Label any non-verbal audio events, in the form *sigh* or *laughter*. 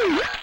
you *laughs*